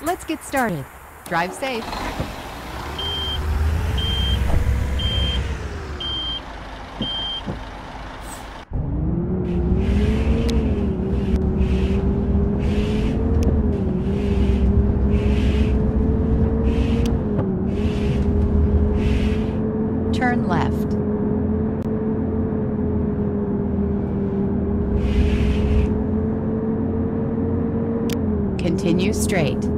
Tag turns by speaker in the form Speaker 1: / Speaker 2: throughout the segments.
Speaker 1: Let's get started. Drive safe. Turn left. Continue straight.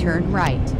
Speaker 1: Turn right.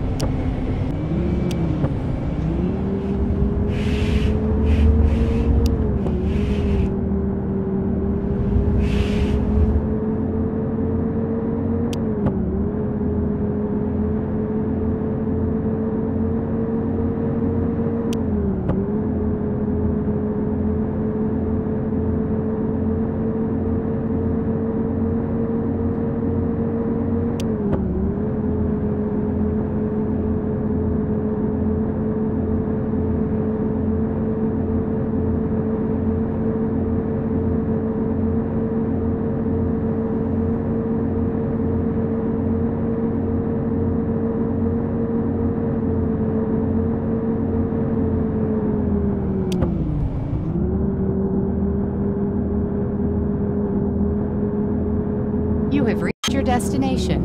Speaker 1: You have reached your destination.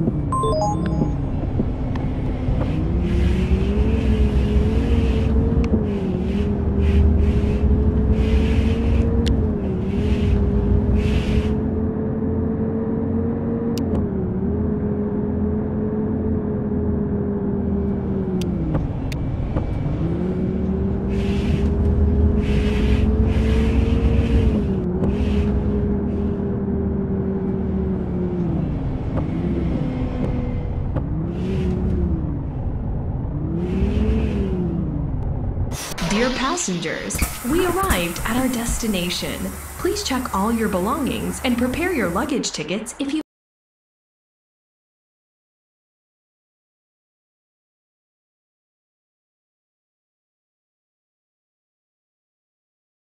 Speaker 2: Passengers, we arrived at our destination. Please check all your belongings and prepare your luggage tickets if you